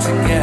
together.